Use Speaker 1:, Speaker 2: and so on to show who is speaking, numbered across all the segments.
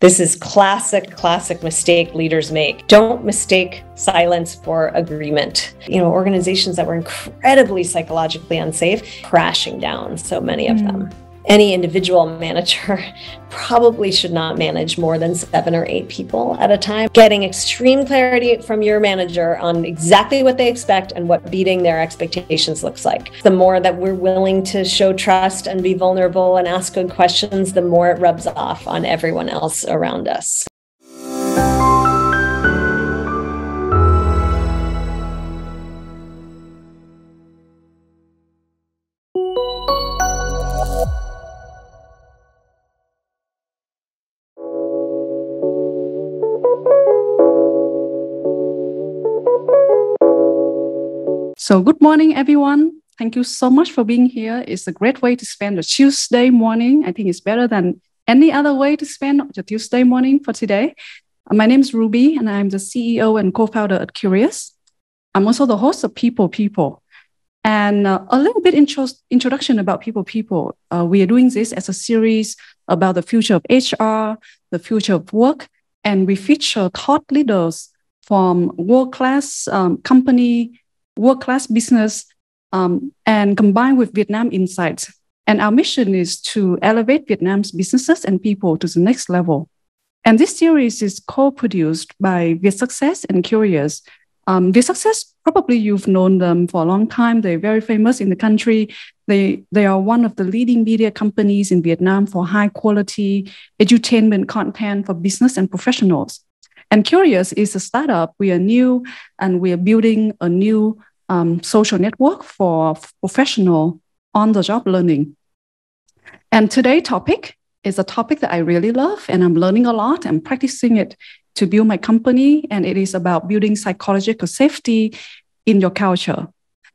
Speaker 1: This is classic, classic mistake leaders make. Don't mistake silence for agreement. You know, organizations that were incredibly psychologically unsafe crashing down, so many of mm. them any individual manager probably should not manage more than seven or eight people at a time. Getting extreme clarity from your manager on exactly what they expect and what beating their expectations looks like. The more that we're willing to show trust and be vulnerable and ask good questions, the more it rubs off on everyone else around us.
Speaker 2: So, good morning, everyone. Thank you so much for being here. It's a great way to spend a Tuesday morning. I think it's better than any other way to spend the Tuesday morning for today. Uh, my name is Ruby, and I'm the CEO and co founder at Curieous. I'm also the host of People People. And uh, a little bit intro- introduction about People People. Uh, we are doing this as a series about the future of HR, the future of work, and we feature thought leaders from world class um, company world class business, um, and combined with Vietnam insights. And our mission is to elevate Vietnam's businesses and people to the next level. And this series is co-produced by Viet Success and Curieous. Um, Viet Success, probably you've known them for a long time. They're very famous in the country. They, they are one of the leading media companies in Vietnam for high quality edutainment content for business and professionals. And Curieous is a startup. We are new and we are building a new um, social network for professional on-the-job learning. And today's topic is a topic that I really love, and I'm learning a lot and practicing it to build my company. And it is about building psychological safety in your culture.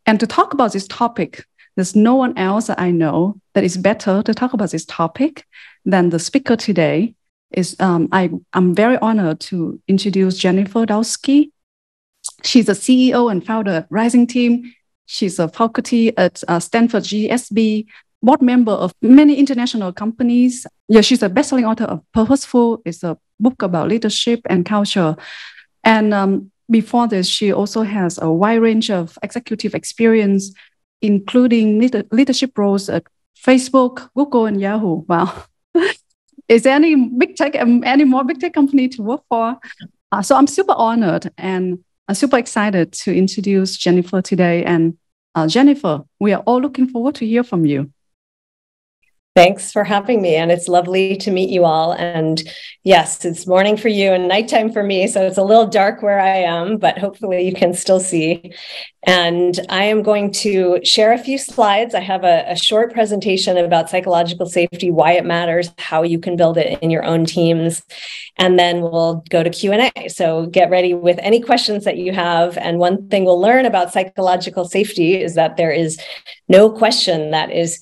Speaker 2: And to talk about this topic, there's no one else that I know that is better to talk about this topic than the speaker today. Is um, I, I'm very honored to introduce Jennifer Dulski. She's a CEO and founder at Rising Team. She's a faculty at uh, Stanford GSB, board member of many international companies. Yeah, she's a best-selling author of Purposeful. It's a book about leadership and culture. And um, before this, she also has a wide range of executive experience, including leadership roles at Facebook, Google, and Yahoo. Wow. Is there any big tech, um, any more big tech company to work for? Uh, so I'm super honored and I'm super excited to introduce Jennifer today. And uh, Jennifer, we are all looking forward to hear from you.
Speaker 1: Thanks for having me. And it's lovely to meet you all. And yes, it's morning for you and nighttime for me. So it's a little dark where I am, but hopefully you can still see. And I am going to share a few slides. I have a, a short presentation about psychological safety, why it matters, how you can build it in your own teams. And then we'll go to Q&A. So get ready with any questions that you have. And one thing we'll learn about psychological safety is that there is no question that is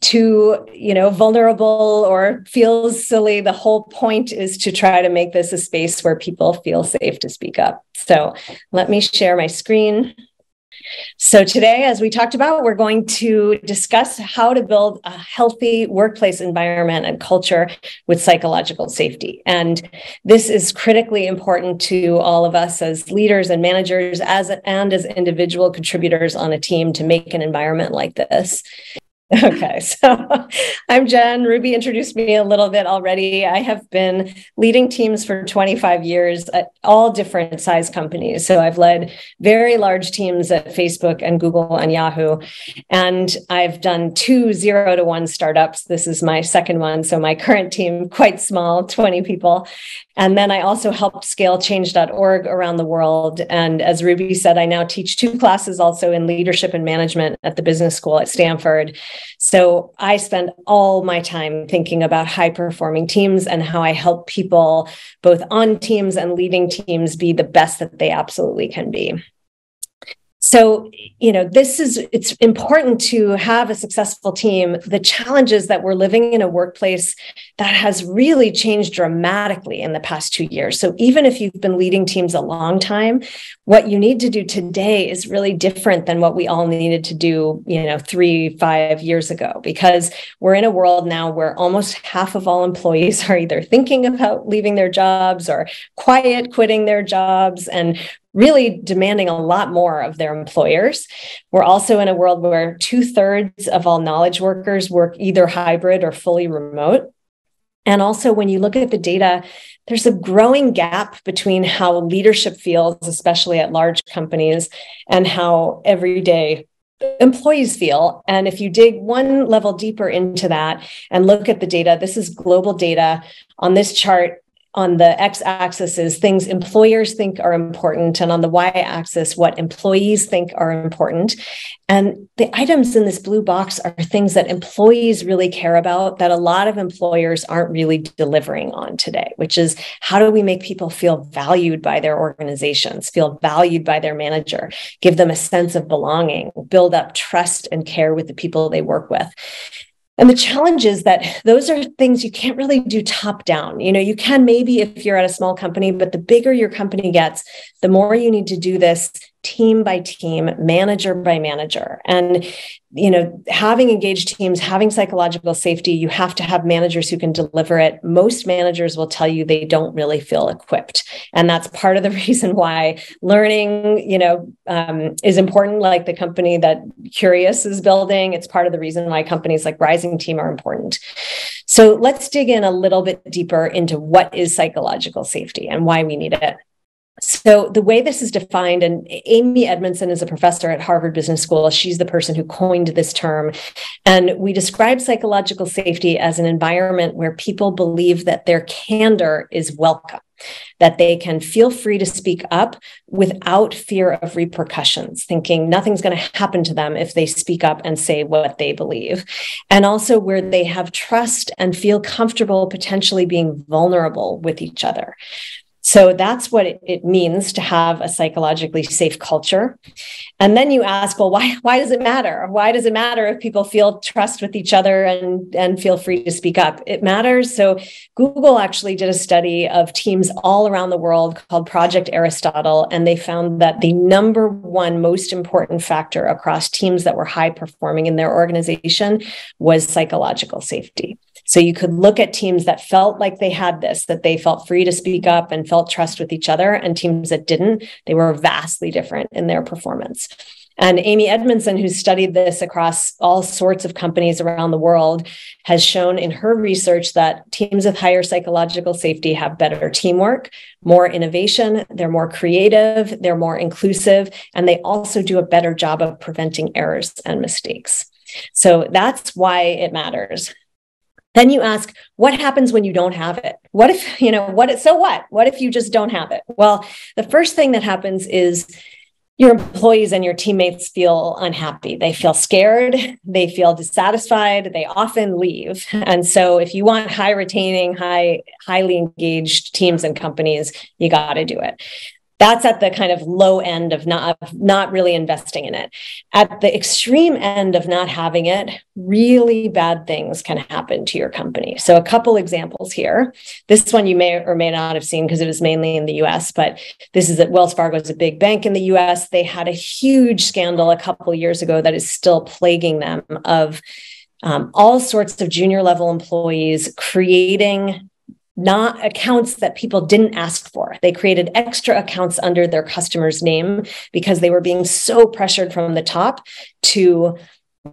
Speaker 1: too you know vulnerable or feels silly the whole point is to try to make this a space where people feel safe to speak up. So let me share my screen. So today as we talked about we're going to discuss how to build a healthy workplace environment and culture with psychological safety. And this is critically important to all of us as leaders and managers as and as individual contributors on a team to make an environment like this Okay, so I'm Jen. Ruby introduced me a little bit already. I have been leading teams for 25 years at all different size companies. So I've led very large teams at Facebook and Google and Yahoo. And I've done two zero to one startups. This is my second one. So my current team, quite small, 20 people. And then I also helped scale change.org around the world. And as Ruby said, I now teach two classes also in leadership and management at the business school at Stanford. So I spend all my time thinking about high performing teams and how I help people both on teams and leading teams be the best that they absolutely can be. So, you know, this is it's important to have a successful team. The challenges that we're living in a workplace that has really changed dramatically in the past two years. So, even if you've been leading teams a long time, what you need to do today is really different than what we all needed to do, you know, three, five years ago, because we're in a world now where almost half of all employees are either thinking about leaving their jobs or quiet quitting their jobs and really demanding a lot more of their employers. We're also in a world where two thirds of all knowledge workers work either hybrid or fully remote. And also, when you look at the data, there's a growing gap between how leadership feels, especially at large companies, and how everyday employees feel. And if you dig one level deeper into that and look at the data, this is global data. On this chart, on the x-axis is things employers think are important and on the y-axis what employees think are important. And the items in this blue box are things that employees really care about that a lot of employers aren't really delivering on today which is how do we make people feel valued by their organizations feel valued by their manager give them a sense of belonging build up trust and care with the people they work with and the challenge is that those are things you can't really do top down. You know, you can maybe if you're at a small company, but the bigger your company gets, the more you need to do this team by team, manager by manager. And, you know, having engaged teams, having psychological safety, you have to have managers who can deliver it. Most managers will tell you they don't really feel equipped. And that's part of the reason why learning, you know, um, is important, like the company that Curieous is building. It's part of the reason why companies like Rising Team are important. So let's dig in a little bit deeper into what is psychological safety and why we need it. So, the way this is defined, and Amy Edmondson is a professor at Harvard Business School. She's the person who coined this term. And we describe psychological safety as an environment where people believe that their candor is welcome, that they can feel free to speak up without fear of repercussions, thinking nothing's going to happen to them if they speak up and say what they believe. And also where they have trust and feel comfortable potentially being vulnerable with each other. So that's what it, means to have a psychologically safe culture. And then you ask, well, why, why does it matter? Why does it matter if people feel trust with each other and, and feel free to speak up? It matters. So Google actually did a study of teams all around the world called Project Aristotle, and they found that the number one most important factor across teams that were high performing in their organization was psychological safety. So you could look at teams that felt like they had this, that they felt free to speak up and felt trust with each other, and teams that didn't, they were vastly different in their performance. And Amy Edmondson, who studied this across all sorts of companies around the world, has shown in her research that teams with higher psychological safety have better teamwork, more innovation, they're more creative, they're more inclusive, and they also do a better job of preventing errors and mistakes. So that's why it matters. Then you ask, what happens when you don't have it? What if, you know, what, so what? What if you just don't have it? Well, the first thing that happens is your employees and your teammates feel unhappy. They feel scared. They feel dissatisfied. They often leave. And so if you want high retaining, high, highly engaged teams and companies, you got to do it that's at the kind of low end of not of not really investing in it. At the extreme end of not having it really bad things can happen to your company. So a couple examples here. This one you may or may not have seen because it was mainly in the us but this is that wells fargo is a big bank in the us they had a huge scandal a couple years ago that is still plaguing them of um, all sorts of junior level employees creating not accounts that people didn't ask for. They created extra accounts under their customer's name because they were being so pressured from the top to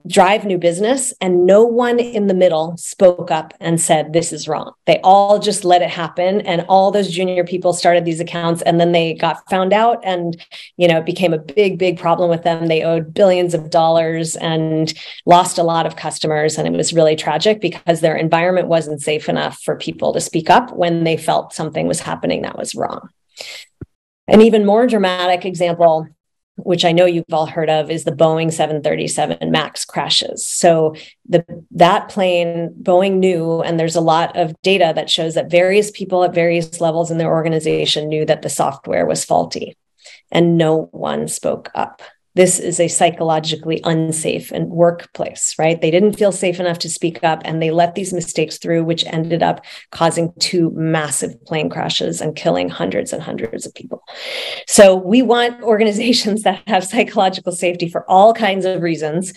Speaker 1: drive new business and no one in the middle spoke up and said this is wrong. They all just let it happen and all those junior people started these accounts and then they got found out and you know it became a big big problem with them. They owed billions of dollars and lost a lot of customers and it was really tragic because their environment wasn't safe enough for people to speak up when they felt something was happening that was wrong. An even more dramatic example which I know you've all heard of, is the Boeing 737 MAX crashes. So the that plane Boeing knew, and there's a lot of data that shows that various people at various levels in their organization knew that the software was faulty, and no one spoke up. This is a psychologically unsafe and workplace, right? They didn't feel safe enough to speak up, and they let these mistakes through, which ended up causing two massive plane crashes and killing hundreds and hundreds of people. So we want organizations that have psychological safety for all kinds of reasons.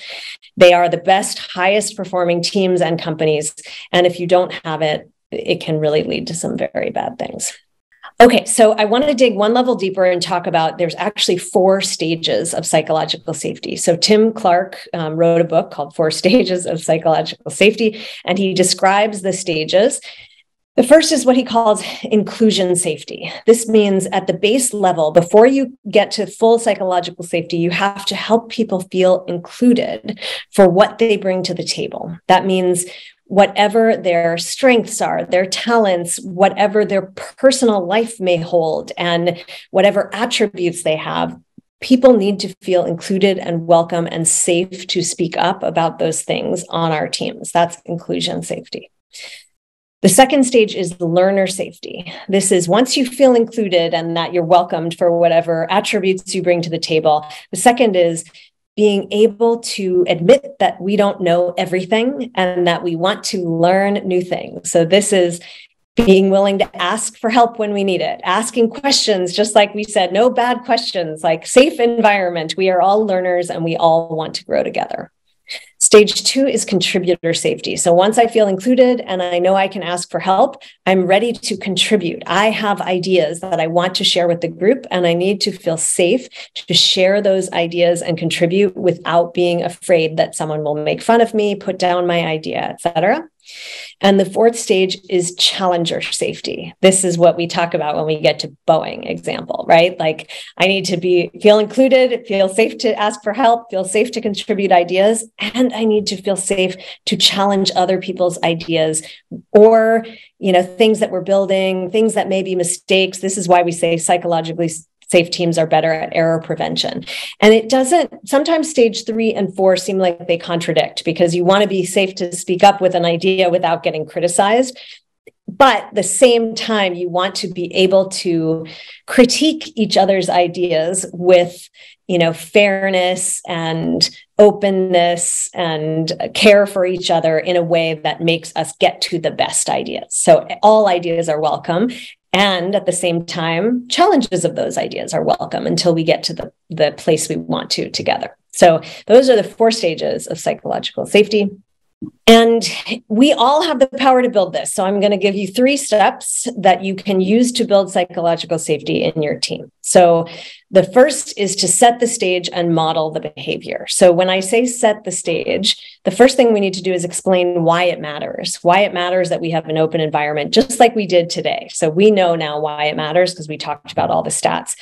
Speaker 1: They are the best, highest performing teams and companies. And if you don't have it, it can really lead to some very bad things. Okay, so I want to dig one level deeper and talk about there's actually four stages of psychological safety. So, Tim Clark um, wrote a book called Four Stages of Psychological Safety, and he describes the stages. The first is what he calls inclusion safety. This means at the base level, before you get to full psychological safety, you have to help people feel included for what they bring to the table. That means whatever their strengths are, their talents, whatever their personal life may hold, and whatever attributes they have, people need to feel included and welcome and safe to speak up about those things on our teams. That's inclusion safety. The second stage is learner safety. This is once you feel included and that you're welcomed for whatever attributes you bring to the table. The second is being able to admit that we don't know everything and that we want to learn new things. So, this is being willing to ask for help when we need it, asking questions, just like we said, no bad questions, like safe environment. We are all learners and we all want to grow together. Stage two is contributor safety. So once I feel included and I know I can ask for help, I'm ready to contribute. I have ideas that I want to share with the group, and I need to feel safe to share those ideas and contribute without being afraid that someone will make fun of me, put down my idea, etc. And the fourth stage is challenger safety. This is what we talk about when we get to Boeing example, right? Like I need to be feel included, feel safe to ask for help, feel safe to contribute ideas, and I need to feel safe to challenge other people's ideas or, you know, things that we're building, things that may be mistakes. This is why we say psychologically safe teams are better at error prevention. And it doesn't, sometimes stage three and four seem like they contradict because you want to be safe to speak up with an idea without getting criticized. But the same time, you want to be able to critique each other's ideas with, you know, fairness and openness and care for each other in a way that makes us get to the best ideas. So all ideas are welcome. And at the same time, challenges of those ideas are welcome until we get to the, the place we want to together. So, those are the four stages of psychological safety. And we all have the power to build this. So I'm going to give you three steps that you can use to build psychological safety in your team. So the first is to set the stage and model the behavior. So when I say set the stage, the first thing we need to do is explain why it matters, why it matters that we have an open environment, just like we did today. So we know now why it matters because we talked about all the stats.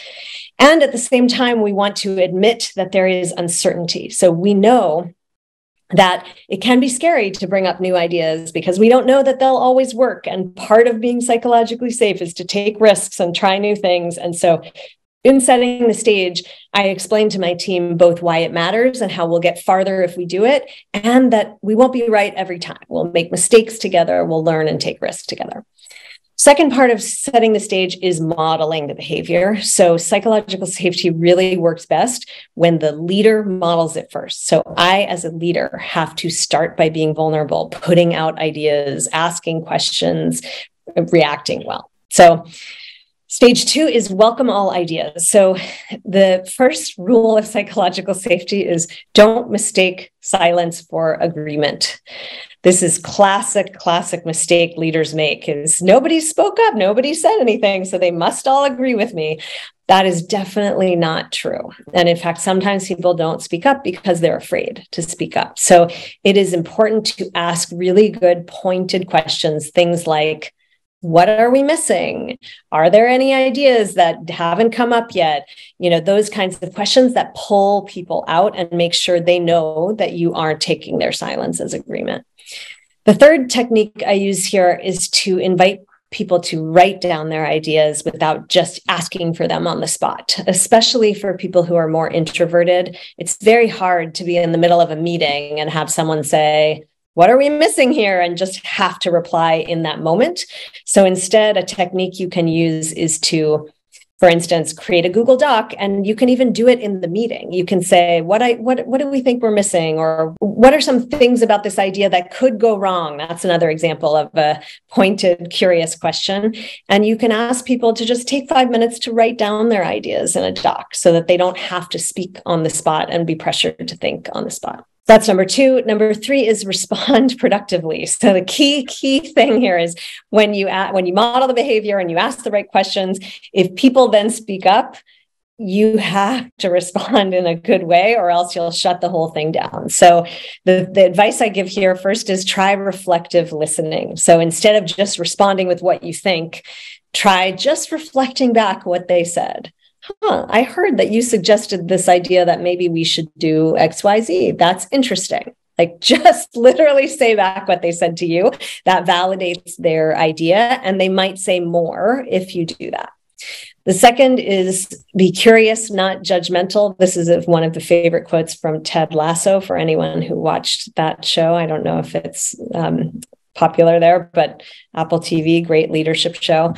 Speaker 1: And at the same time, we want to admit that there is uncertainty. So we know that it can be scary to bring up new ideas because we don't know that they'll always work. And part of being psychologically safe is to take risks and try new things. And so, in setting the stage, I explained to my team both why it matters and how we'll get farther if we do it, and that we won't be right every time. We'll make mistakes together, we'll learn and take risks together. Second part of setting the stage is modeling the behavior. So, psychological safety really works best when the leader models it first. So, I, as a leader, have to start by being vulnerable, putting out ideas, asking questions, reacting well. So, Stage two is welcome all ideas. So, the first rule of psychological safety is don't mistake silence for agreement. This is classic, classic mistake leaders make is nobody spoke up, nobody said anything, so they must all agree with me. That is definitely not true. And in fact, sometimes people don't speak up because they're afraid to speak up. So it is important to ask really good, pointed questions, things like, what are we missing? Are there any ideas that haven't come up yet? You know those kinds of questions that pull people out and make sure they know that you aren't taking their silence as agreement. The third technique i use here is to invite people to write down their ideas without just asking for them on the spot, especially for people who are more introverted. It's very hard to be in the middle of a meeting and have someone say, what are we missing here? And just have to reply in that moment. So instead, a technique you can use is to for instance create a google doc and you can even do it in the meeting. You can say what i what what do we think we're missing? Or what are some things about this idea that could go wrong? That's another example of a pointed curious question. And you can ask people to just take 5 minutes to write down their ideas in a doc so that they don't have to speak on the spot and be pressured to think on the spot that's number two. Number three is respond productively. So the key key thing here is when you at, when you model the behavior and you ask the right questions, if people then speak up, you have to respond in a good way or else you'll shut the whole thing down. So the, the advice I give here first is try reflective listening. So instead of just responding with what you think, try just reflecting back what they said huh, I heard that you suggested this idea that maybe we should do XYZ. That's interesting. Like just literally say back what they said to you. That validates their idea. And they might say more if you do that. The second is be curious, not judgmental. This is one of the favorite quotes from Ted Lasso for anyone who watched that show. I don't know if it's um, popular there, but Apple TV, great leadership show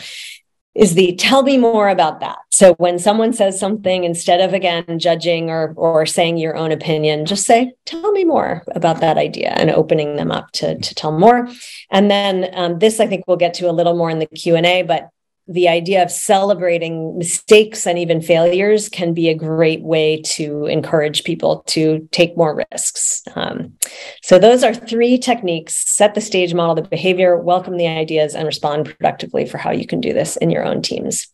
Speaker 1: is the tell me more about that. So when someone says something, instead of again judging or or saying your own opinion, just say, tell me more about that idea and opening them up to, to tell more. And then um, this I think we'll get to a little more in the Q&A, but the idea of celebrating mistakes and even failures can be a great way to encourage people to take more risks. Um, so, those are three techniques set the stage, model the behavior, welcome the ideas, and respond productively for how you can do this in your own teams.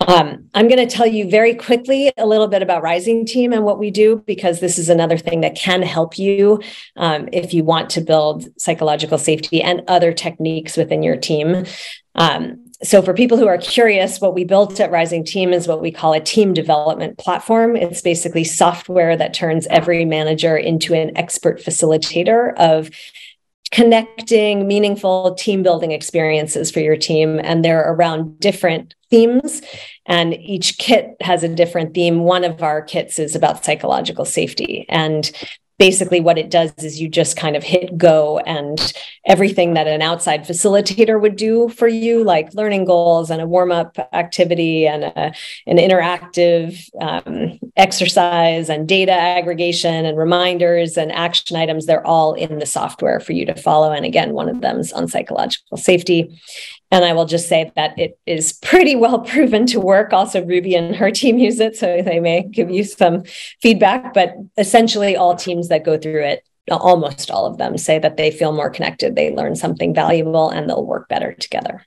Speaker 1: Um, I'm going to tell you very quickly a little bit about Rising Team and what we do, because this is another thing that can help you um, if you want to build psychological safety and other techniques within your team. Um, so for people who are curious, what we built at Rising Team is what we call a team development platform. It's basically software that turns every manager into an expert facilitator of connecting meaningful team building experiences for your team. And they're around different themes and each kit has a different theme. One of our kits is about psychological safety. And basically what it does is you just kind of hit go and everything that an outside facilitator would do for you like learning goals and a warm-up activity and a, an interactive um, exercise and data aggregation and reminders and action items they're all in the software for you to follow. And again one of them is on psychological safety and I will just say that it is pretty well proven to work. Also, Ruby and her team use it, so they may give you some feedback. But essentially, all teams that go through it, almost all of them, say that they feel more connected, they learn something valuable, and they'll work better together.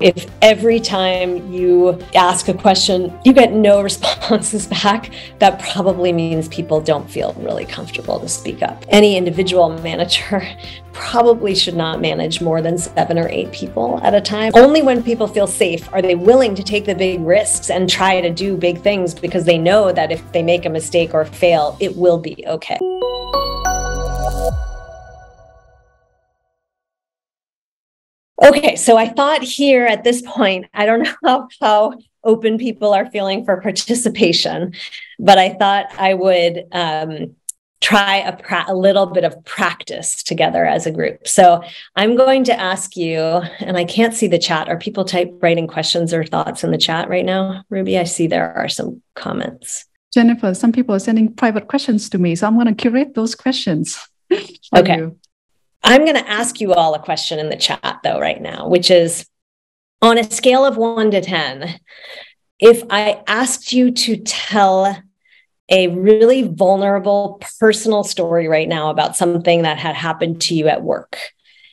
Speaker 1: If every time you ask a question, you get no responses back, that probably means people don't feel really comfortable to speak up. Any individual manager probably should not manage more than seven or eight people at a time. Only when people feel safe are they willing to take the big risks and try to do big things because they know that if they make a mistake or fail, it will be okay. Okay, so I thought here at this point, I don't know how, how open people are feeling for participation, but I thought I would um, try a, pra- a little bit of practice together as a group. So I'm going to ask you, and I can't see the chat. Are people type writing questions or thoughts in the chat right now? Ruby, I see there are some comments.
Speaker 2: Jennifer, some people are sending private questions to me, so I'm going to curate those questions.
Speaker 1: okay. You. I'm going to ask you all a question in the chat, though, right now, which is on a scale of one to 10, if I asked you to tell a really vulnerable personal story right now about something that had happened to you at work,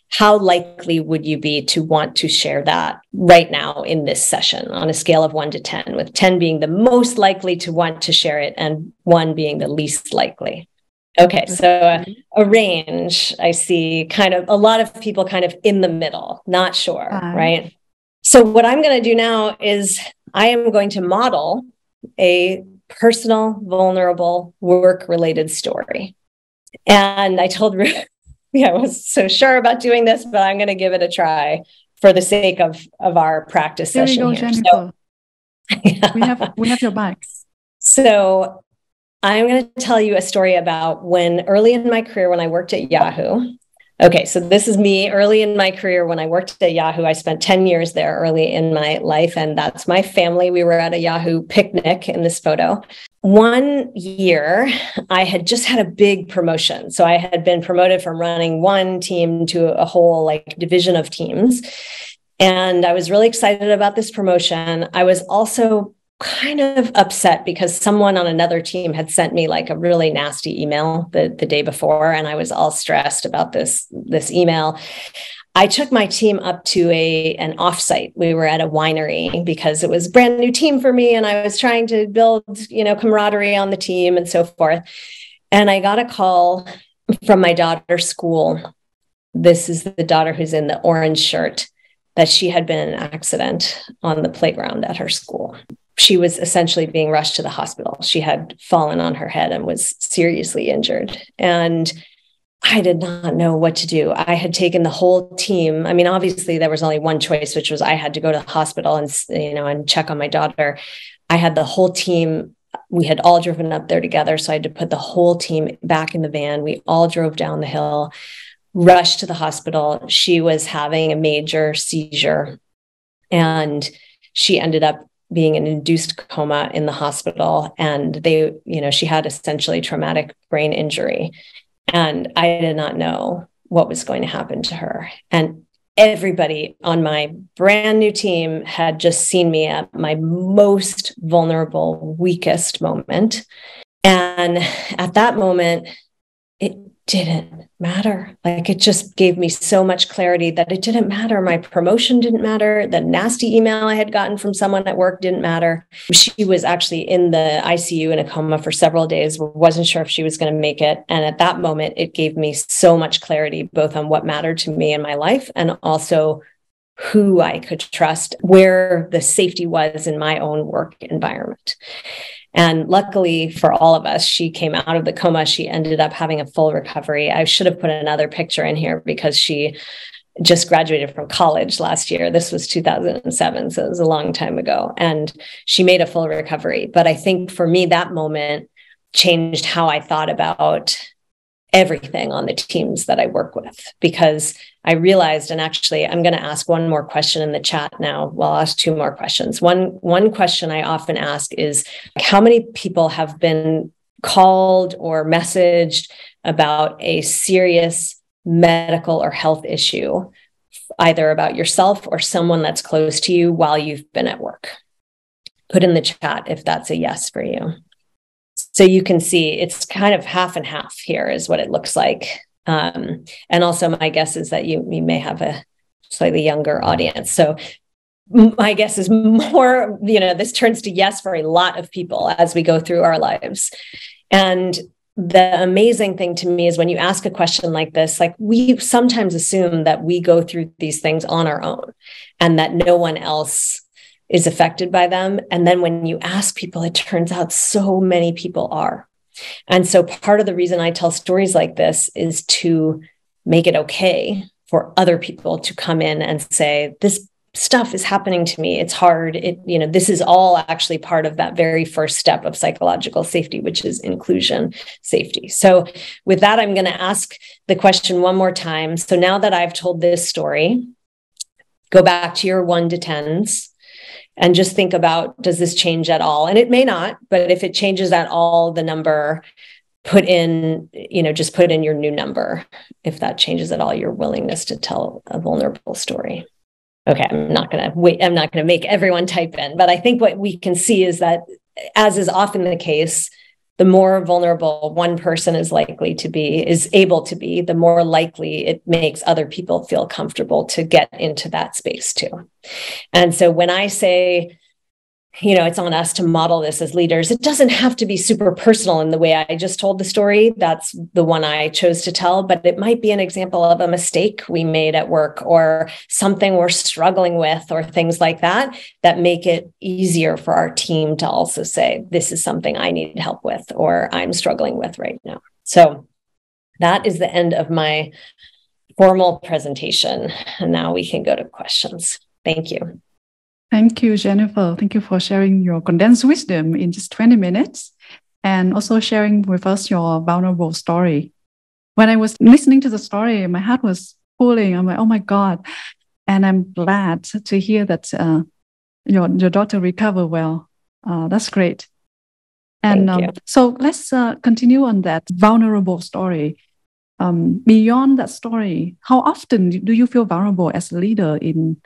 Speaker 1: how likely would you be to want to share that right now in this session on a scale of one to 10, with 10 being the most likely to want to share it and one being the least likely? Okay, so uh, a range I see kind of a lot of people kind of in the middle, not sure, right? So, what I'm going to do now is I am going to model a personal, vulnerable, work related story. And I told Ruth, yeah, I was so sure about doing this, but I'm going to give it a try for the sake of, of our practice
Speaker 2: there
Speaker 1: session.
Speaker 2: Go, here. So, yeah. we, have, we have your back.
Speaker 1: So, I'm going to tell you a story about when early in my career, when I worked at Yahoo, Okay, so this is me early in my career when I worked at Yahoo. I spent 10 years there early in my life, and that's my family. We were at a Yahoo picnic in this photo. One year, I had just had a big promotion. So I had been promoted from running one team to a whole like division of teams. And I was really excited about this promotion. I was also kind of upset because someone on another team had sent me like a really nasty email the, the day before and i was all stressed about this this email. I took my team up to a an offsite. We were at a winery because it was brand new team for me and i was trying to build you know camaraderie on the team and so forth. And i got a call from my daughter's school. This is the daughter who's in the orange shirt that she had been in an accident on the playground at her school she was essentially being rushed to the hospital. She had fallen on her head and was seriously injured. And I did not know what to do. I had taken the whole team. I mean, obviously there was only one choice, which was I had to go to the hospital and you know and check on my daughter. I had the whole team. We had all driven up there together, so I had to put the whole team back in the van. We all drove down the hill, rushed to the hospital. She was having a major seizure, and she ended up being an induced coma in the hospital and they you know she had essentially traumatic brain injury. And i did not know what was going to happen to her. And everybody on my brand new team had just seen me at my most vulnerable weakest moment. And at that moment it didn't matter. Like it just gave me so much clarity that it didn't matter. My promotion didn't matter. The nasty email I had gotten from someone at work didn't matter. She was actually in the ICU in a coma for several days, wasn't sure if she was going to make it. And at that moment, it gave me so much clarity, both on what mattered to me in my life and also who I could trust, where the safety was in my own work environment. And luckily for all of us, she came out of the coma. She ended up having a full recovery. I should have put another picture in here because she just graduated from college last year. This was 2007, so it was a long time ago. And she made a full recovery. But I think for me, that moment changed how I thought about everything on the teams that I work with because I realized and actually I'm going to ask one more question in the chat now. Well, I'll ask two more questions. One one question I often ask is how many people have been called or messaged about a serious medical or health issue either about yourself or someone that's close to you while you've been at work. Put in the chat if that's a yes for you. So you can see it's kind of half and half here is what it looks like. Um, and also my guess is that you, you may have a slightly younger audience. So my guess is more, you know, this turns to yes for a lot of people as we go through our lives. And the amazing thing to me is when you ask a question like this, like we sometimes assume that we go through these things on our own and that no one else is affected by them. And then when you ask people, it turns out so many people are. And so part of the reason I tell stories like this is to make it okay for other people to come in and say, this stuff is happening to me. It's hard. It you know this is all actually part of that very first step of psychological safety which is inclusion safety. So with that i'm going to ask the question one more time. So now that i've told this story go back to your 1 to 10s and just think about does this change at all? And it may not but if it changes at all the number put in you know just put in your new number. If that changes at all your willingness to tell a vulnerable story. Okay i'm not going to wait i'm not going to make everyone type in but i think what we can see is that as is often the case the more vulnerable one person is likely to be, is able to be, the more likely it makes other people feel comfortable to get into that space too. And so when I say, you know, it's on us to model this as leaders. It doesn't have to be super personal in the way I just told the story. That's the one I chose to tell, but it might be an example of a mistake we made at work or something we're struggling with or things like that that make it easier for our team to also say, this is something I need help with or I'm struggling with right now. So that is the end of my formal presentation. And now we can go to questions. Thank you.
Speaker 2: Thank you, Jennifer. Thank you for sharing your condensed wisdom in just 20 minutes and also sharing with us your vulnerable story. when I was listening to the story, my heart was pulling. I'm like, oh my God. And I'm glad to hear that uh, your, your daughter recovered well. Uh, that's great. And um, so let's uh, continue on that vulnerable story. Um, beyond that story, how often do you feel vulnerable as a leader in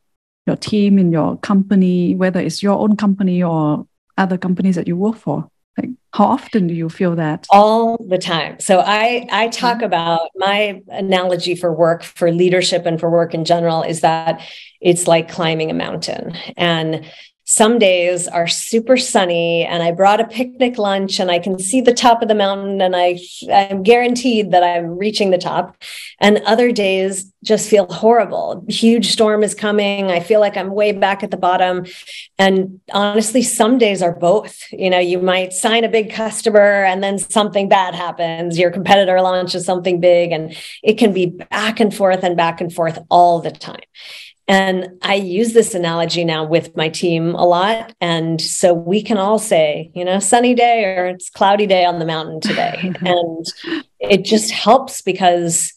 Speaker 2: your team, in your company, whether it's your own company or other companies that you work for? Like, how often do you feel that?
Speaker 1: All the time. So I I talk mm-hmm. about my analogy for work, for leadership, and for work in general is that it's like climbing a mountain, and some days are super sunny and I brought a picnic lunch and I can see the top of the mountain and I I'm guaranteed that I'm reaching the top. And other days just feel horrible. Huge storm is coming. I feel like I'm way back at the bottom. And honestly, some days are both. You know, you might sign a big customer and then something bad happens. Your competitor launches something big and it can be back and forth and back and forth all the time. And I use this analogy now with my team a lot. And so we can all say, you know, sunny day or it's cloudy day on the mountain today. and it just helps because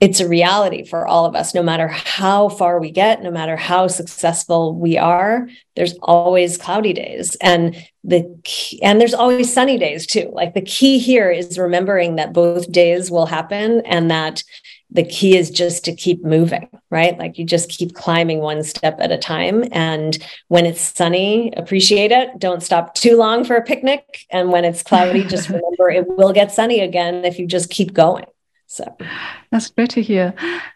Speaker 1: it's a reality for all of us, no matter how far we get, no matter how successful we are, there's always cloudy days. And the key, and there's always sunny days too. Like the key here is remembering that both days will happen and that the key is just to keep moving, right? Like you just keep climbing one step at a time. And when it's sunny, appreciate it. Don't stop too long for a picnic. And when it's cloudy, just remember it will get sunny again if you just keep going. So
Speaker 2: that's great to hear.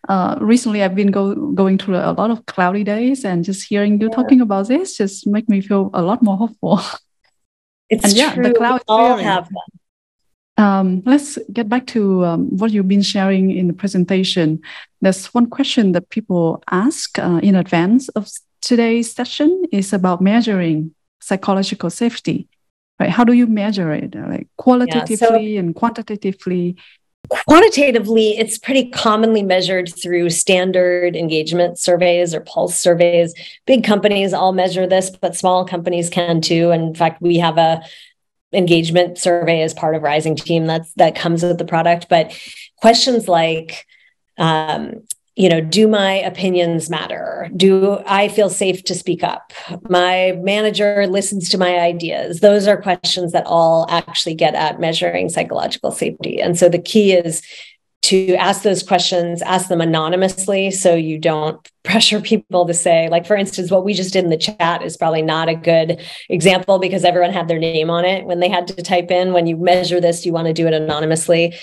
Speaker 2: Uh, recently, I've been go, going through a lot of cloudy days, and just hearing you yeah. talking about this just make me feel a lot more hopeful.
Speaker 1: It's and yeah, true. the clouds all have them.
Speaker 2: Um, let's get back to um, what you've been sharing in the presentation. There's one question that people ask uh, in advance of today's session is about measuring psychological safety. Right? How do you measure it? Like qualitatively yeah, so and quantitatively?
Speaker 1: Quantitatively, it's pretty commonly measured through standard engagement surveys or pulse surveys. Big companies all measure this, but small companies can too. And in fact, we have a engagement survey as part of Rising Team that's that comes with the product. But questions like, um, you know, do my opinions matter? Do I feel safe to speak up? My manager listens to my ideas. Those are questions that all actually get at measuring psychological safety. And so the key is to ask those questions, ask them anonymously so you don't pressure people to say, like, for instance, what we just did in the chat is probably not a good example because everyone had their name on it when they had to type in. When you measure this, you want to do it anonymously.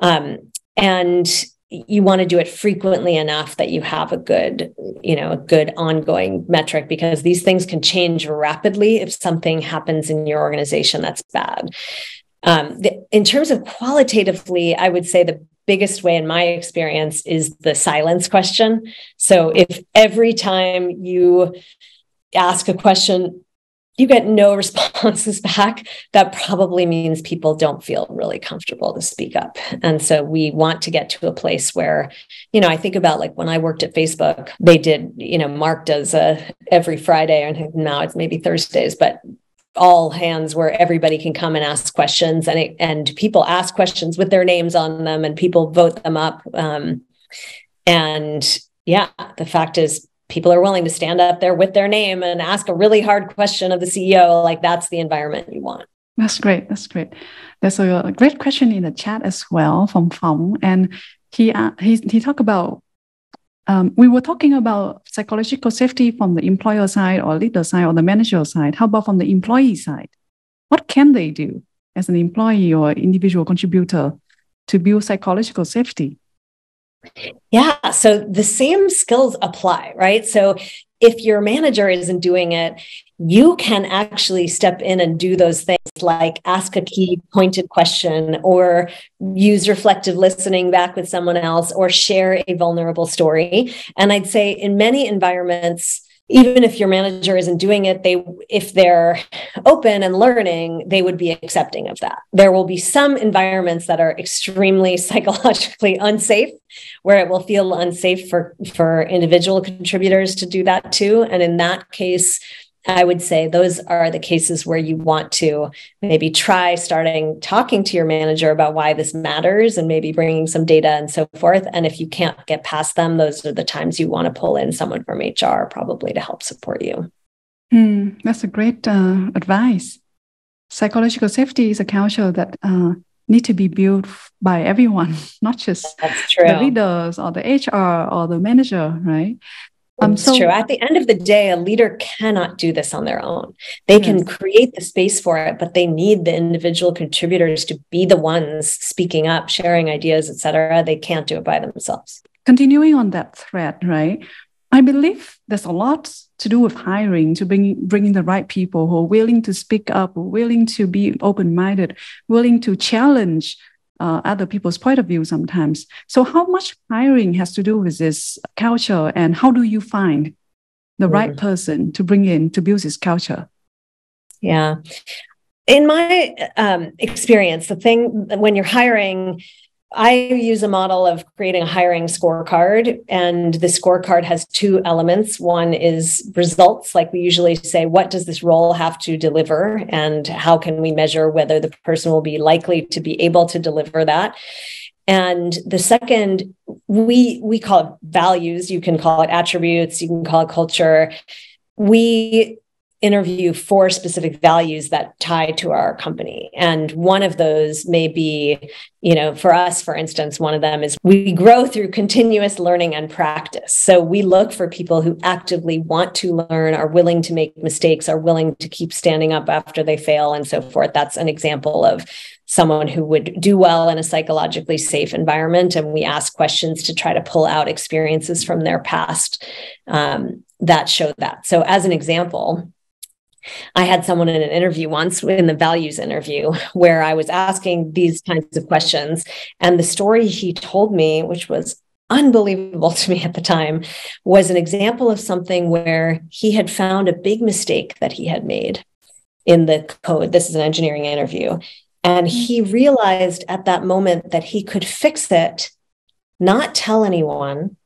Speaker 1: Um, and you want to do it frequently enough that you have a good you know a good ongoing metric because these things can change rapidly if something happens in your organization that's bad um, the, in terms of qualitatively i would say the biggest way in my experience is the silence question. So if every time you ask a question, you get no responses back, that probably means people don't feel really comfortable to speak up. And so we want to get to a place where, you know, I think about like when I worked at Facebook, they did, you know, Mark does a every Friday, and now it's maybe Thursdays, but all hands where everybody can come and ask questions and it, and people ask questions with their names on them and people vote them up um, and yeah the fact is people are willing to stand up there with their name and ask a really hard question of the ceo like that's the environment you want.
Speaker 2: That's great. That's great. There's a great question in the chat as well from Phong and he uh, he he talked about um, we were talking about psychological safety from the employer side or leader side or the manager side. How about from the employee side? What can they do as an employee or individual contributor to build psychological safety?
Speaker 1: Yeah, so the same skills apply, right? So if your manager isn't doing it, you can actually step in and do those things like ask a key pointed question or use reflective listening back with someone else or share a vulnerable story. And I'd say in many environments, even if your manager isn't doing it they if they're open and learning they would be accepting of that there will be some environments that are extremely psychologically unsafe where it will feel unsafe for for individual contributors to do that too and in that case I would say those are the cases where you want to maybe try starting talking to your manager about why this matters and maybe bringing some data and so forth. And if you can't get past them, those are the times you want to pull in someone from HR probably to help support you.
Speaker 2: Mm, that's a great uh, advice. Psychological safety is a culture that uh, need to be built by everyone, not just the leaders or the HR or the manager, right?
Speaker 1: Um, it's true. At the end of the day, a leader cannot do this on their own. They can create the space for it, but they need the individual contributors to be the ones speaking up, sharing ideas, etc. They can't do it by themselves.
Speaker 2: Continuing on that thread, right? I believe there's a lot to do with hiring, to bring bringing the right people who are willing to speak up, willing to be open-minded, willing to challenge uh, other people's point of view sometimes. So, how much hiring has to do with this culture, and how do you find the mm. right person to bring in to build this culture?
Speaker 1: Yeah. In my um, experience, the thing when you're hiring, I use a model of creating a hiring scorecard, and the scorecard has two elements. One is results, like we usually say, what does this role have to deliver, and how can we measure whether the person will be likely to be able to deliver that? And the second, we we call it values. You can call it attributes. You can call it culture. We interview four specific values that tie to our company. And one of those may be, you know, for us, for instance, one of them is we grow through continuous learning and practice. So we look for people who actively want to learn, are willing to make mistakes, are willing to keep standing up after they fail, and so forth. That's an example of someone who would do well in a psychologically safe environment. And we ask questions to try to pull out experiences from their past um, that show that. So, as an example, I had someone in an interview once in the values interview where I was asking these kinds of questions. And the story he told me, which was unbelievable to me at the time, was an example of something where he had found a big mistake that he had made in the code. This is an engineering interview. And he realized at that moment that he could fix it, not tell anyone,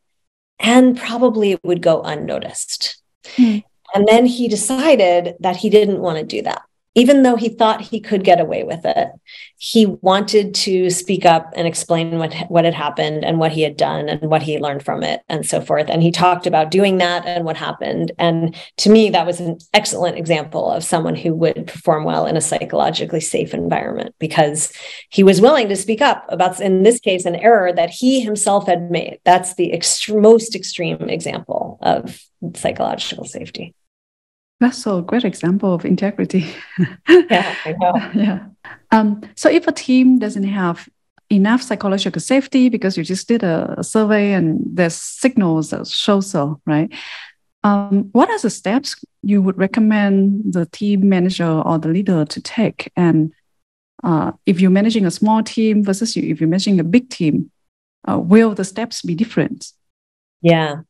Speaker 1: and probably it would go unnoticed. Hmm. And then he decided that he didn't want to do that. Even though he thought he could get away with it, he wanted to speak up and explain what, what had happened and what he had done and what he learned from it and so forth. And he talked about doing that and what happened. And to me, that was an excellent example of someone who would perform well in a psychologically safe environment because he was willing to speak up about, in this case, an error that he himself had made. That's the ext- most extreme example of psychological safety.
Speaker 2: That's a great example of integrity.
Speaker 1: yeah, I know.
Speaker 2: yeah. Um, so if a team doesn't have enough psychological safety because you just did a, a survey and there's signals that show so, right? Um, what are the steps you would recommend the team manager or the leader to take? And uh, if you're managing a small team versus you, if you're managing a big team, uh, will the steps be different?
Speaker 1: Yeah.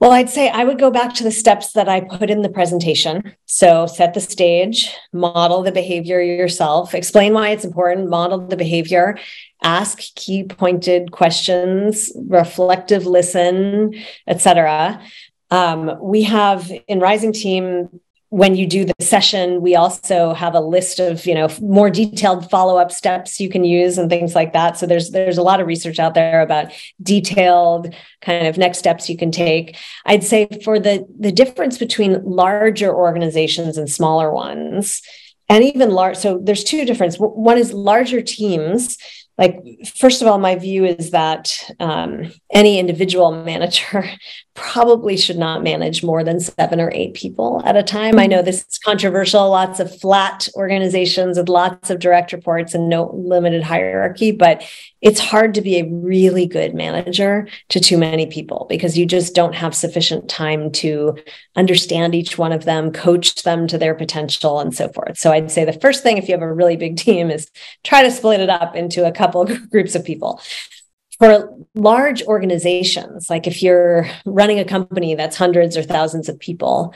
Speaker 1: Well, I'd say I would go back to the steps that I put in the presentation. So, set the stage, model the behavior yourself, explain why it's important, model the behavior, ask key pointed questions, reflective listen, etc. Um, we have in Rising Team when you do the session we also have a list of you know more detailed follow-up steps you can use and things like that. So there's there's a lot of research out there about detailed kind of next steps you can take. I'd say for the the difference between larger organizations and smaller ones and even large so there's two differences. One is larger teams. Like first of all my view is that um, any individual manager probably should not manage more than seven or eight people at a time. I know this is controversial. Lots of flat organizations with lots of direct reports and no limited hierarchy but it's hard to be a really good manager to too many people because you just don't have sufficient time to understand each one of them coach them to their potential and so forth. So i'd say the first thing if you have a really big team is try to split it up into a couple groups of people for large organizations, like if you're running a company that's hundreds or thousands of people,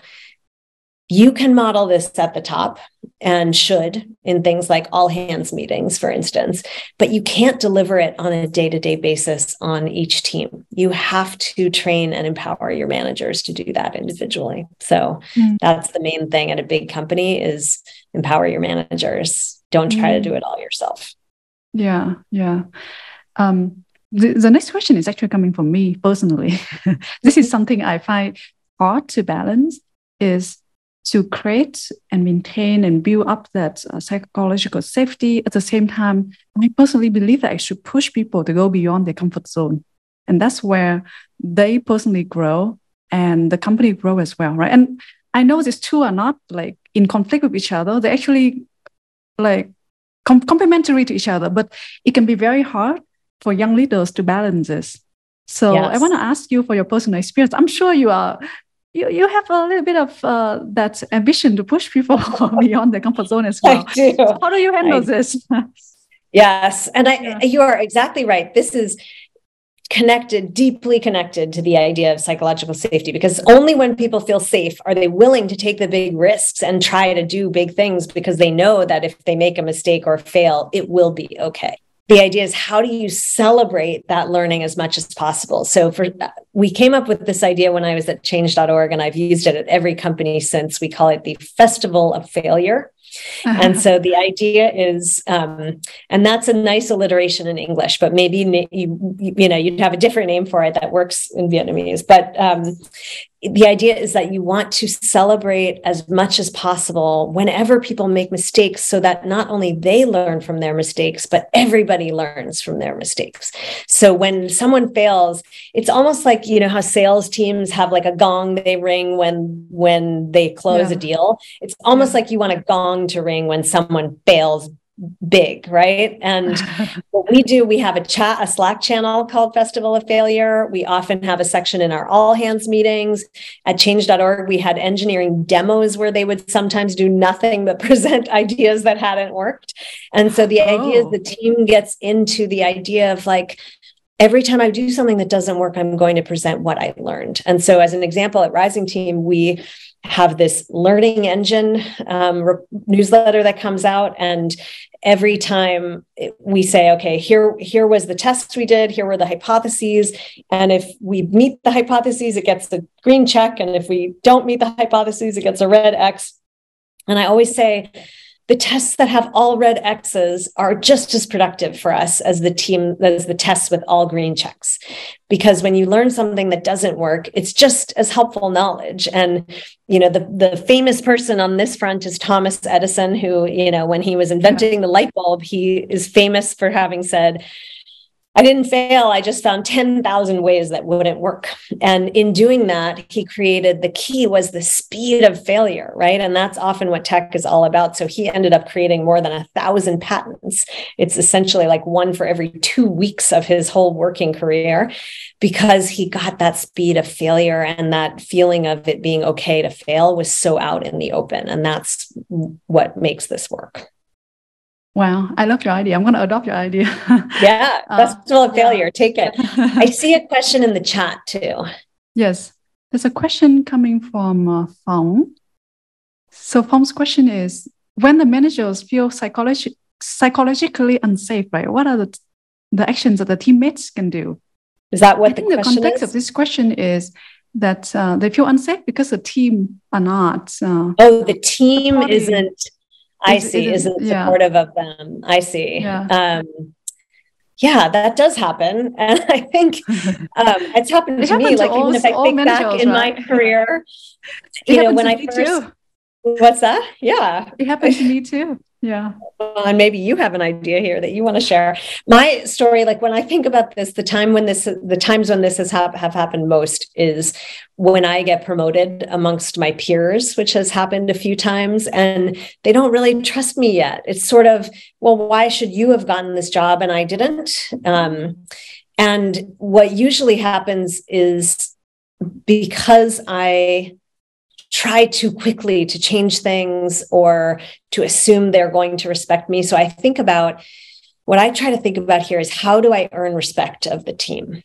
Speaker 1: you can model this at the top and should in things like all hands meetings, for instance, but you can't deliver it on a day to day basis on each team. You have to train and empower your managers to do that individually. So mm. that's the main thing at a big company is empower your managers. Don't try mm. to do it all yourself.
Speaker 2: Yeah, yeah. Um, the, the next question is actually coming from me personally. this is something I find hard to balance is to create and maintain and build up that uh, psychological safety. At the same time, I personally believe that I should push people to go beyond their comfort zone. And that's where they personally grow and the company grow as well, right? And I know these two are not like in conflict with each other. They're actually like com- complementary to each other, but it can be very hard for young leaders to balance this. So yes. I want to ask you for your personal experience. I'm sure you are you, you have a little bit of uh, that ambition to push people beyond the comfort zone as well.
Speaker 1: I Do.
Speaker 2: So how do you handle I, this?
Speaker 1: yes, and I, yeah. you are exactly right. This is connected, deeply connected to the idea of psychological safety because only when people feel safe are they willing to take the big risks and try to do big things because they know that if they make a mistake or fail, it will be okay the idea is how do you celebrate that learning as much as possible? So for we came up with this idea when i was at change.org and i've used it at every company since. We call it the festival of failure. And so the idea is um, and that's a nice alliteration in english but maybe you you know you'd have a different name for it that works in vietnamese. But um, the idea is that you want to celebrate as much as possible whenever people make mistakes so that not only they learn from their mistakes but everybody learns from their mistakes so when someone fails it's almost like you know how sales teams have like a gong they ring when when they close yeah. a deal it's almost yeah. like you want a gong to ring when someone fails big, right? And what we do, we have a chat, a Slack channel called Festival of Failure. We often have a section in our all hands meetings. At change.org, we had engineering demos where they would sometimes do nothing but present ideas that hadn't worked. And so the oh. idea is oh. the team gets into the idea of like, every time I do something that doesn't work, I'm going to present what I learned. And so, as an example, at Rising Team, we have this learning engine um, re- newsletter that comes out and every time we say okay here here was the test we did here were the hypotheses and if we meet the hypotheses it gets a green check and if we don't meet the hypotheses it gets a red x. And i always say the tests that have all red X's are just as productive for us as the team as the tests with all green checks. Because when you learn something that doesn't work, it's just as helpful knowledge. And you know, the the famous person on this front is Thomas Edison, who, you know, when he was inventing the light bulb, he is famous for having said, I didn't fail. I just found 10,000 ways that wouldn't work. And in doing that, he created the key was the speed of failure, right? And that's often what tech is all about. So he ended up creating more than a thousand patents. It's essentially like one for every two weeks of his whole working career because he got that speed of failure and that feeling of it being okay to fail was so out in the open. And that's what makes this work.
Speaker 2: Wow, I love your idea. I'm going to adopt your idea.
Speaker 1: yeah, that's still a failure. Take it. I see a question in the chat too.
Speaker 2: Yes, there's a question coming from uh, Fong. So Fong's question is: When the managers feel psychologi- psychologically unsafe, right? What are the the actions that the teammates can do?
Speaker 1: Is that what I the
Speaker 2: think the context is? of this question is? That uh, they feel unsafe because the team are not.
Speaker 1: Uh, oh, the team isn't I see, is, isn't yeah. supportive of them. I see. Yeah. Um, yeah, that does happen. And I think um, it's happened it to me. Like, all, even if I think back in my career, you know, when I first, too. what's that? Yeah.
Speaker 2: It happened to me too. Yeah.
Speaker 1: and maybe you have an idea here that you want to share. My story, like when I think about this, the time when this, the times when this has ha- have happened most is when I get promoted amongst my peers, which has happened a few times, and they don't really trust me yet. It's sort of, well, why should you have gotten this job and I didn't? Um, and what usually happens is because I try too quickly to change things or to assume they're going to respect me. So I think about what I try to think about here is how do I earn respect of the team?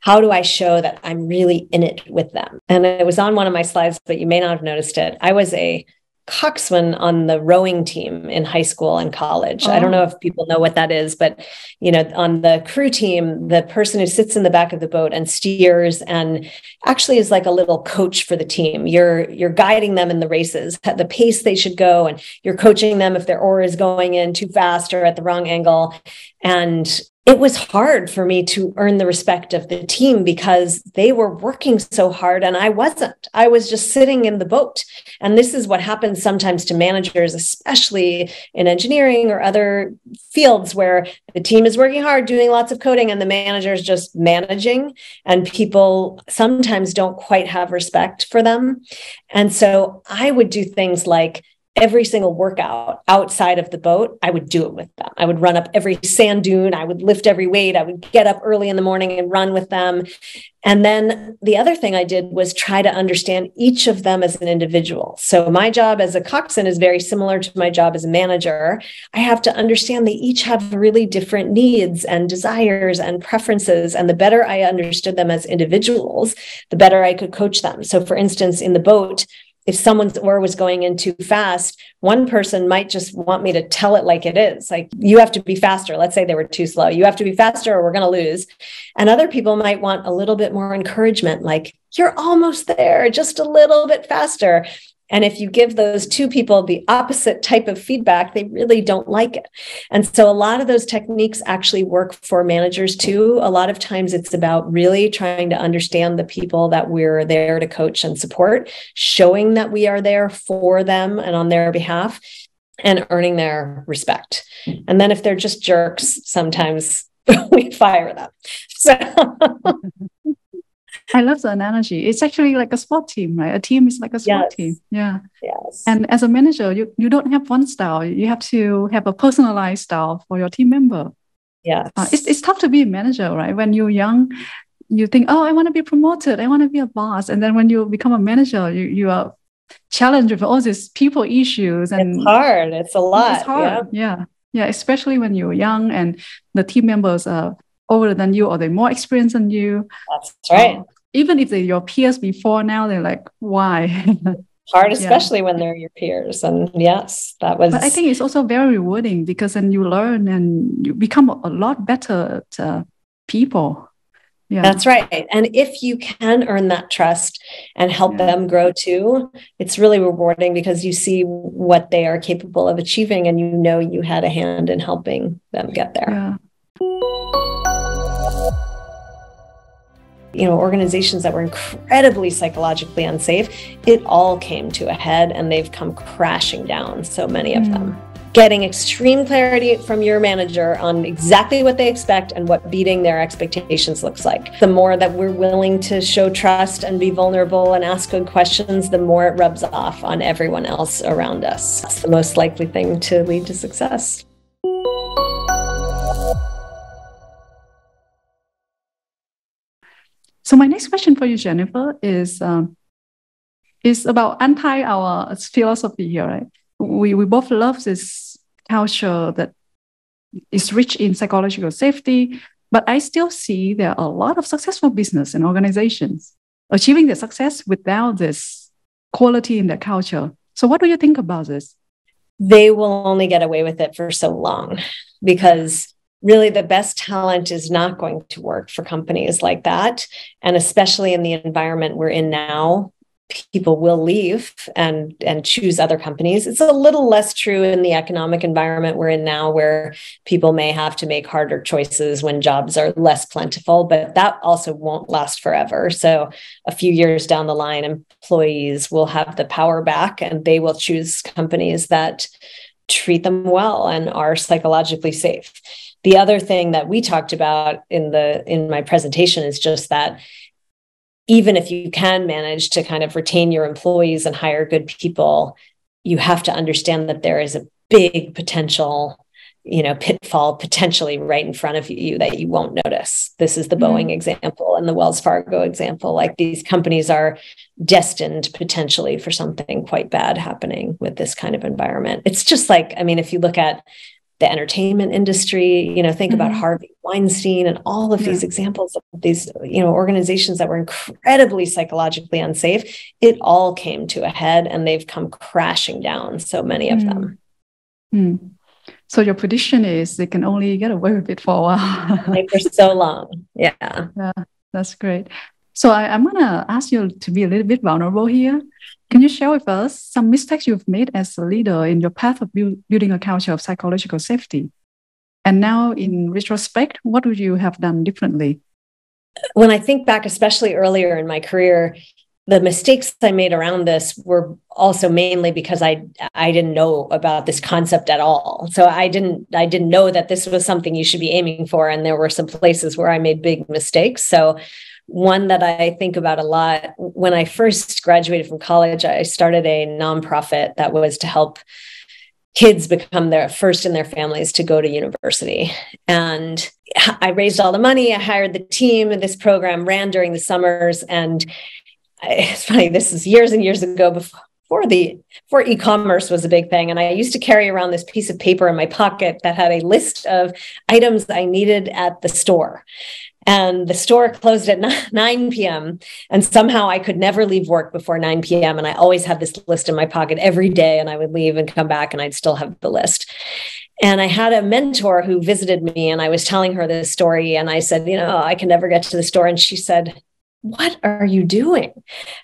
Speaker 1: how do I show that I'm really in it with them? And it was on one of my slides, but you may not have noticed it. I was a coxswain on the rowing team in high school and college. Oh. I don't oh. know oh. if people know what that is, but you know, on the crew team, the person who sits in the back of the boat and steers and actually is like a little coach for the team. You're you're guiding them in the races at the pace they should go and you're coaching them if their oar is going in too fast or at the wrong angle. And it was hard for me to earn the respect of the team because they were working so hard and I wasn't. I was just sitting in the boat. And this is what happens sometimes to managers, especially in engineering or other fields where the team is working hard, doing lots of coding, and the manager is just managing. And people sometimes don't quite have respect for them. And so I would do things like, every single workout outside of the boat, I would do it with them. I would run up every sand dune. I would lift every weight. I would get up early in the morning and run with them. And then the other thing I did was try to understand each of them as an individual. So my job as a coxswain is very similar to my job as a manager. I have to understand they each have really different needs and desires and preferences. And the better I understood them as individuals, the better I could coach them. So for instance, in the boat, if someone's oar was going in too fast, one person might just want me to tell it like it is. Like, you have to be faster. Let's say they were too slow. You have to be faster or we're going to lose. And other people might want a little bit more encouragement, like, you're almost there, just a little bit faster. And if you give those two people the opposite type of feedback, they really don't like it. And so a lot of those techniques actually work for managers too. A lot of times it's about really trying to understand the people that we're there to coach and support, showing that we are there for them and on their behalf, and earning their respect. And then if they're just jerks, sometimes we fire them. So
Speaker 2: I love the analogy. It's actually like a sport team, right? A team is like a sport yes. team. Yeah.
Speaker 1: Yes.
Speaker 2: And as a manager, you, you don't have one style. You have to have a personalized style for your team member.
Speaker 1: Yes.
Speaker 2: Uh, it's, it's tough to be a manager, right? When you're young, you think, oh, I want to be promoted. I want to be a boss. And then when you become a manager, you, you are challenged with all these people issues. And
Speaker 1: it's hard. It's a lot.
Speaker 2: It's hard. Yeah. yeah. Yeah. Especially when you're young and the team members are older than you or they're more experienced than you.
Speaker 1: That's right. Uh,
Speaker 2: even if they're your peers before now, they're like, why?
Speaker 1: Hard, especially yeah. when they're your peers. And yes, that was.
Speaker 2: But I think it's also very rewarding because then you learn and you become a lot better at, uh, people.
Speaker 1: Yeah. That's right. And if you can earn that trust and help yeah. them grow too, it's really rewarding because you see what they are capable of achieving and you know you had a hand in helping them get there.
Speaker 2: Yeah.
Speaker 1: You know, organizations that were incredibly psychologically unsafe, it all came to a head and they've come crashing down, so many of mm. them. Getting extreme clarity from your manager on exactly what they expect and what beating their expectations looks like. The more that we're willing to show trust and be vulnerable and ask good questions, the more it rubs off on everyone else around us. It's the most likely thing to lead to success.
Speaker 2: So my next question for you, Jennifer, is um, is about anti our philosophy here, right? We we both love this culture that is rich in psychological safety, but I still see there are a lot of successful business and organizations achieving their success without this quality in their culture. So what do you think about this?
Speaker 1: They will only get away with it for so long because really the best talent is not going to work for companies like that. And especially in the environment we're in now people will leave and and choose other companies. It's a little less true in the economic environment we're in now where people may have to make harder choices when jobs are less plentiful but that also won't last forever. So a few years down the line employees will have the power back and they will choose companies that treat them well and are psychologically safe the other thing that we talked about in the in my presentation is just that even if you can manage to kind of retain your employees and hire good people you have to understand that there is a big potential you know pitfall potentially right in front of you that you won't notice. This is the mm-hmm. boeing example and the wells fargo example. Like these companies are destined potentially for something quite bad happening with this kind of environment. It's just like i mean if you look at the entertainment industry. You know, think mm-hmm. about Harvey Weinstein and all of yeah. these examples of these, you know, organizations that were incredibly psychologically unsafe. It all came to a head and they've come crashing down, so many of mm. them.
Speaker 2: Mm. So your prediction is they can only get away with it for a while.
Speaker 1: for so long. Yeah.
Speaker 2: Yeah, that's great. So I, I'm gonna ask you to be a little bit vulnerable here. Can you share with us some mistakes you've made as a leader in your path of bu- building a culture of psychological safety? And now, in retrospect, what would you have done differently?
Speaker 1: When I think back, especially earlier in my career, the mistakes I made around this were also mainly because I I didn't know about this concept at all. So I didn't I didn't know that this was something you should be aiming for, and there were some places where I made big mistakes. So one that I think about a lot when I first graduated from college, I started a nonprofit that was to help kids become their first in their families to go to university. And I raised all the money, I hired the team, and this program ran during the summers. And it's funny, this is years and years ago before. Before the before e-commerce was a big thing and i used to carry around this piece of paper in my pocket that had a list of items i needed at the store and the store closed at 9 p.m. And somehow I could never leave work before 9 p.m. And I always had this list in my pocket every day. And I would leave and come back and I'd still have the list. And I had a mentor who visited me and I was telling her this story. And I said, You know, I can never get to the store. And she said, what are you doing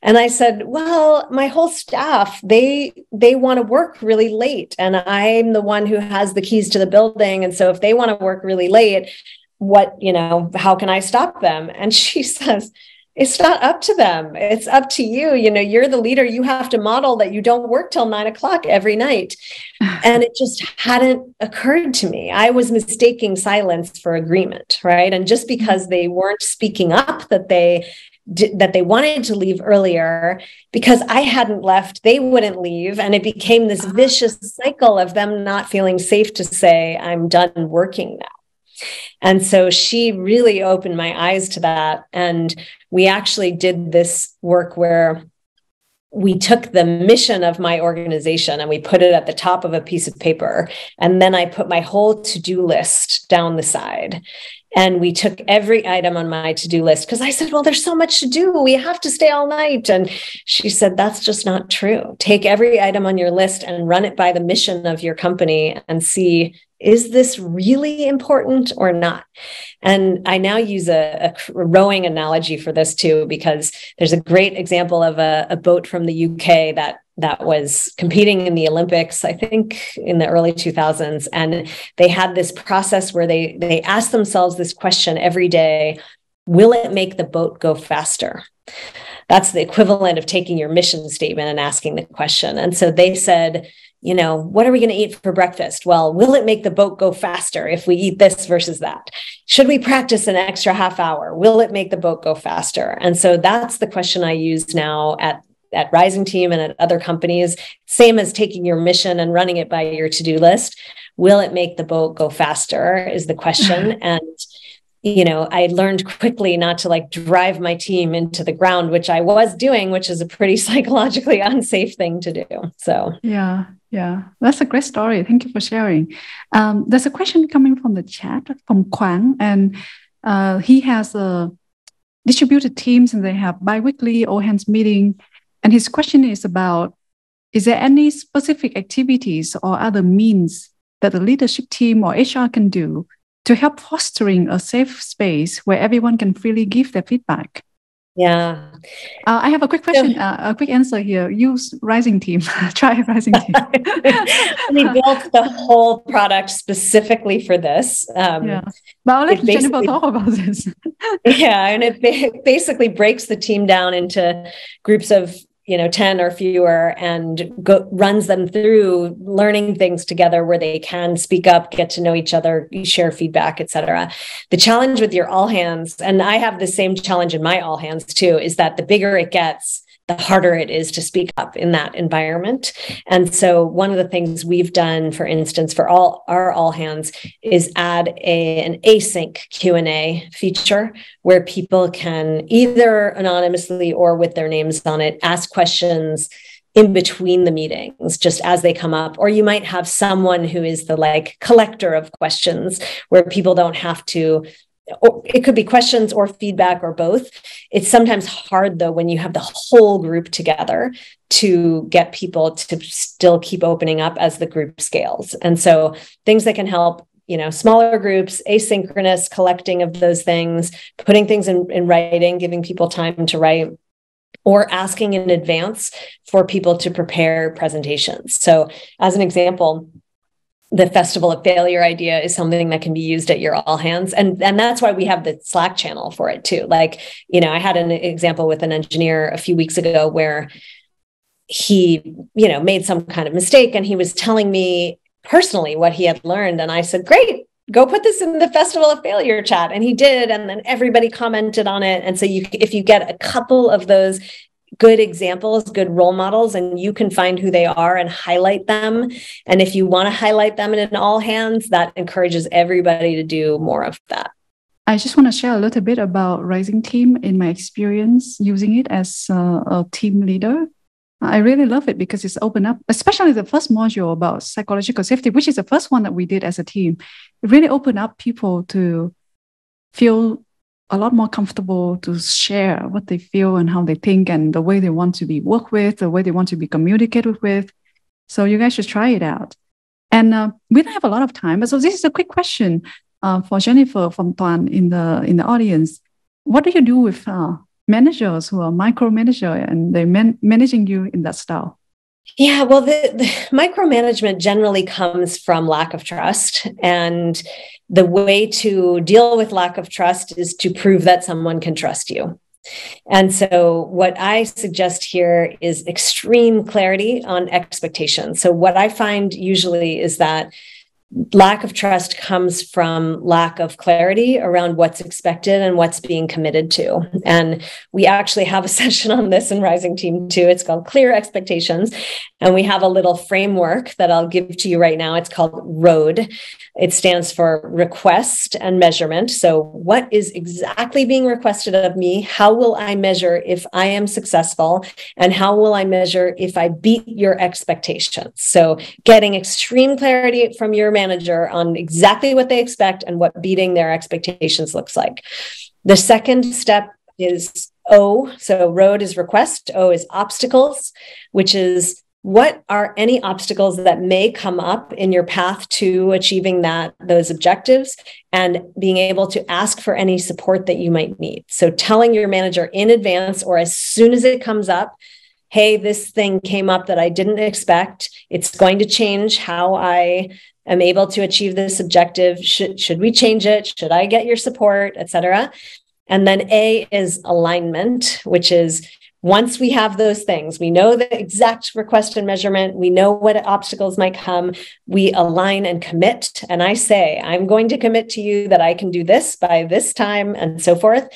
Speaker 1: and i said well my whole staff they they want to work really late and i'm the one who has the keys to the building and so if they want to work really late what you know how can i stop them and she says it's not up to them it's up to you you know you're the leader you have to model that you don't work till nine o'clock every night and it just hadn't occurred to me i was mistaking silence for agreement right and just mm-hmm. because they weren't speaking up that they that they wanted to leave earlier because I hadn't left, they wouldn't leave. And it became this uh-huh. vicious cycle of them not feeling safe to say, I'm done working now. And so she really opened my eyes to that. And we actually did this work where we took the mission of my organization and we put it at the top of a piece of paper. And then I put my whole to do list down the side. And we took every item on my to do list because I said, Well, there's so much to do. We have to stay all night. And she said, That's just not true. Take every item on your list and run it by the mission of your company and see is this really important or not? And I now use a, a, rowing analogy for this too, because there's a great example of a, a boat from the UK that that was competing in the Olympics, I think in the early 2000s. And they had this process where they, they asked themselves this question every day Will it make the boat go faster? That's the equivalent of taking your mission statement and asking the question. And so they said, you know, what are we going to eat for breakfast? Well, will it make the boat go faster if we eat this versus that? Should we practice an extra half hour? Will it make the boat go faster? And so that's the question I use now at at Rising Team and at other companies, same as taking your mission and running it by your to do list. Will it make the boat go faster? Is the question. and, you know, I learned quickly not to like drive my team into the ground, which I was doing, which is a pretty psychologically unsafe thing to do. So,
Speaker 2: yeah, yeah, that's a great story. Thank you for sharing. Um, there's a question coming from the chat from Kwang, and uh, he has a distributed teams and they have biweekly all hands meeting and his question is about Is there any specific activities or other means that the leadership team or HR can do to help fostering a safe space where everyone can freely give their feedback?
Speaker 1: Yeah.
Speaker 2: Uh, I have a quick question, uh, a quick answer here. Use Rising Team. Try Rising Team.
Speaker 1: we built the whole product specifically for this.
Speaker 2: Um, yeah. But I'll let Jennifer talk about this.
Speaker 1: yeah. And it basically breaks the team down into groups of you know 10 or fewer and go, runs them through learning things together where they can speak up get to know each other share feedback etc the challenge with your all hands and i have the same challenge in my all hands too is that the bigger it gets the harder it is to speak up in that environment. And so one of the things we've done, for instance, for all our all hands is add a, an async Q&A feature where people can either anonymously or with their names on it ask questions in between the meetings, just as they come up. Or you might have someone who is the like collector of questions where people don't have to it could be questions or feedback or both. It's sometimes hard though when you have the whole group together to get people to still keep opening up as the group scales. And so things that can help you know smaller groups asynchronous collecting of those things putting things in, in writing giving people time to write or asking in advance for people to prepare presentations so as an example the festival of failure idea is something that can be used at your all hands. And and that's why we have the slack channel for it too. Like you know i had an example with an engineer a few weeks ago where he you know made some kind of mistake and he was telling me personally what he had learned. And i said great go put this in the festival of failure chat. And he did. And then everybody commented on it. And so you if you get a couple of those good examples, good role models, and you can find who they are and highlight them. And if you want to highlight them in all hands, that encourages everybody to do more of that.
Speaker 2: I just want to share a little bit about Rising Team in my experience using it as a, a team leader. I really love it because it's open up, especially the first module about psychological safety, which is the first one that we did as a team. It really opened up people to feel a lot more comfortable to share what they feel and how they think and the way they want to be worked with, the way they want to be communicated with. So you guys should try it out. And uh, we don't have a lot of time, but so this is a quick question uh, for Jennifer from Tuan in the in the audience. What do you do with uh, managers who are micromanager and they're man- managing you in that style?
Speaker 1: Yeah, well, the, the, micromanagement generally comes from lack of trust. And the way to deal with lack of trust is to prove that someone can trust you. And so, what I suggest here is extreme clarity on expectations. So, what I find usually is that lack of trust comes from lack of clarity around what's expected and what's being committed to. And we actually have a session on this in Rising Team 2. It's called Clear Expectations. And we have a little framework that I'll give to you right now. It's called ROAD. It stands for request and measurement. So, what is exactly being requested of me? How will I measure if I am successful? And how will I measure if I beat your expectations? So, getting extreme clarity from your manager on exactly what they expect and what beating their expectations looks like. The second step is O. So, road is request, O is obstacles, which is what are any obstacles that may come up in your path to achieving that those objectives and being able to ask for any support that you might need so telling your manager in advance or as soon as it comes up hey this thing came up that i didn't expect it's going to change how i am able to achieve this objective should should we change it should i get your support etc and then a is alignment which is once we have those things, we know the exact request and measurement, we know what obstacles might come, we align and commit. And I say, I'm going to commit to you that I can do this by this time and so forth.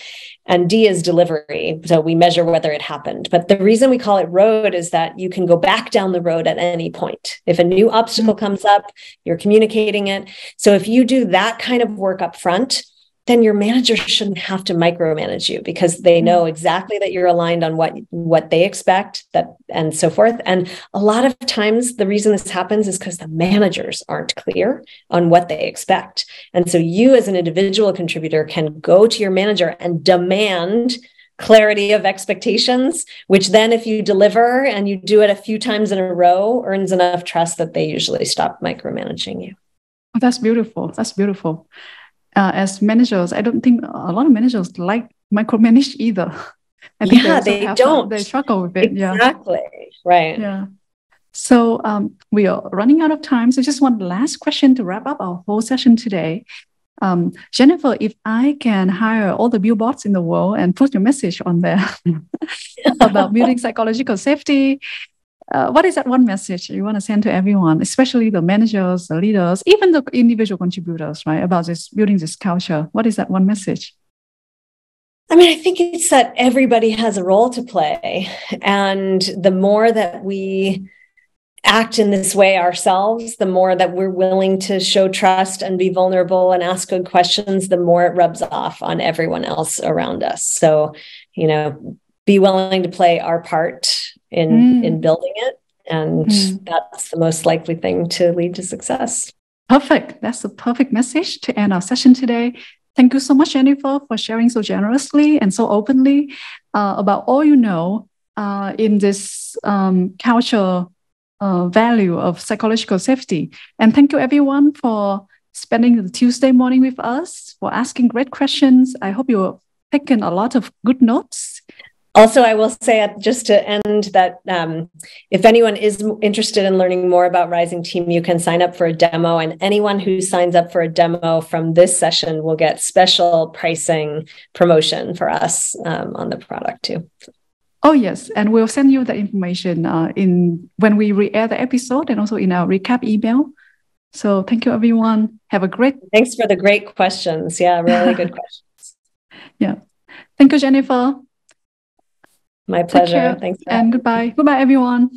Speaker 1: And D is delivery. So we measure whether it happened. But the reason we call it road is that you can go back down the road at any point. If a new obstacle mm-hmm. comes up, you're communicating it. So if you do that kind of work up front, then your manager shouldn't have to micromanage you because they mm-hmm. know exactly that you're aligned on what what they expect that and so forth. And a lot of times the reason this happens is because the managers aren't clear on what they expect. And so you as an individual contributor can go to your manager and demand clarity of expectations which then if you deliver and you do it a few times in a row earns enough trust that they usually stop micromanaging you.
Speaker 2: Oh, that's beautiful. That's beautiful uh, as managers, I don't think a lot of managers like micromanage either.
Speaker 1: I think yeah, they, they don't.
Speaker 2: They struggle with it.
Speaker 1: Exactly. Yeah. Right.
Speaker 2: Yeah. So um, we are running out of time. So just one last question to wrap up our whole session today. Um, Jennifer, if I can hire all the billboards in the world and put your message on there about building psychological safety, uh, what is that one message you want to send to everyone, especially the managers, the leaders, even the individual contributors, right, about this building this culture? What is that one message?
Speaker 1: I mean, I think it's that everybody has a role to play. And the more that we act in this way ourselves, the more that we're willing to show trust and be vulnerable and ask good questions, the more it rubs off on everyone else around us. So, you know, be willing to play our part in mm. in building it. And mm. that's the most likely thing to lead to success.
Speaker 2: Perfect. That's a perfect message to end our session today. Thank you so much jennifer for sharing so generously and so openly uh, about all you know uh, in this um, culture uh, value of psychological safety. And thank you everyone for spending the tuesday morning with us for asking great questions. I hope you taken a lot of good notes
Speaker 1: also, I will say just to end that um, if anyone is interested in learning more about Rising Team, you can sign up for a demo, and anyone who signs up for a demo from this session will get special pricing promotion for us um, on the product too.
Speaker 2: Oh yes, and we'll send you the information uh, in when we re-air the episode and also in our recap email. So thank you, everyone. Have a great.
Speaker 1: Thanks for the great questions. Yeah, really good questions.
Speaker 2: Yeah, thank you, Jennifer.
Speaker 1: My pleasure.
Speaker 2: Thanks. And goodbye. Goodbye, everyone.